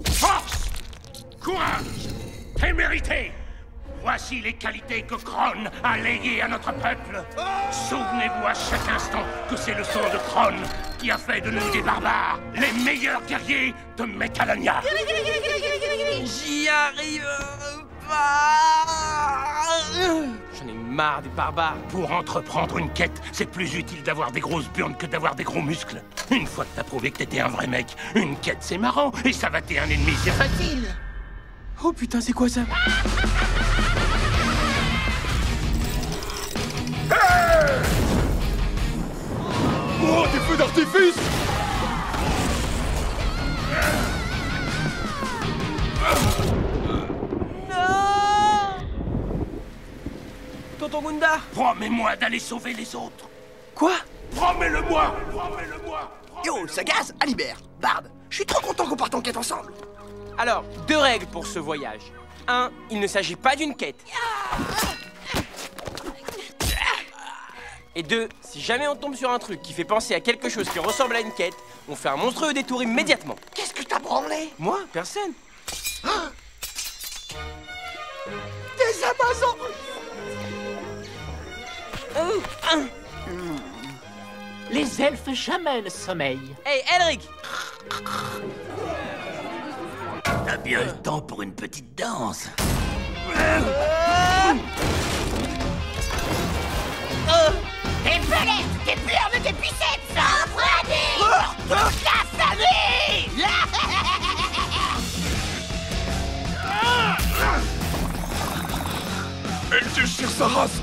Force Courage Témérité Voici les qualités que Kron a léguées à notre peuple. Souvenez-vous à chaque instant que c'est le sang de Kron qui a fait de nous des barbares, les meilleurs guerriers de Mécalonia. J'y arrive pas marre des barbares. Pour entreprendre une quête, c'est plus utile d'avoir des grosses burnes que d'avoir des gros muscles. Une fois que t'as prouvé que t'étais un vrai mec, une quête c'est marrant, et ça va t'es un ennemi c'est facile. Oh putain, c'est quoi ça? Oh, des feux d'artifice Tonton Gunda Promets-moi d'aller sauver les autres. Quoi? Promets-le-moi Promets-le-moi Yo, Sagaz, Alibert, Barbe, je suis trop content qu'on parte en quête ensemble. Alors, deux règles pour ce voyage. Un, il ne s'agit pas d'une quête. Et deux, si jamais on tombe sur un truc qui fait penser à quelque chose qui ressemble à une quête, on fait un monstrueux détour immédiatement. Qu'est-ce que t'as branlé? Moi, personne. Des Amazons Les elfes jamais ne sommeillent. Hey, Elric. T'as bien le temps pour une petite danse. Tes pelés, tes pleurs de tes biceps. Apprenez Toute la famille. Elle déchire sa race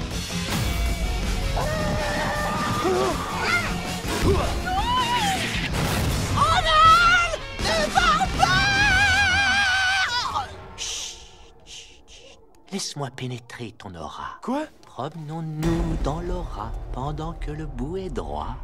Laisse-moi pénétrer ton aura. Quoi? Promenons-nous dans l'aura pendant que le bout est droit.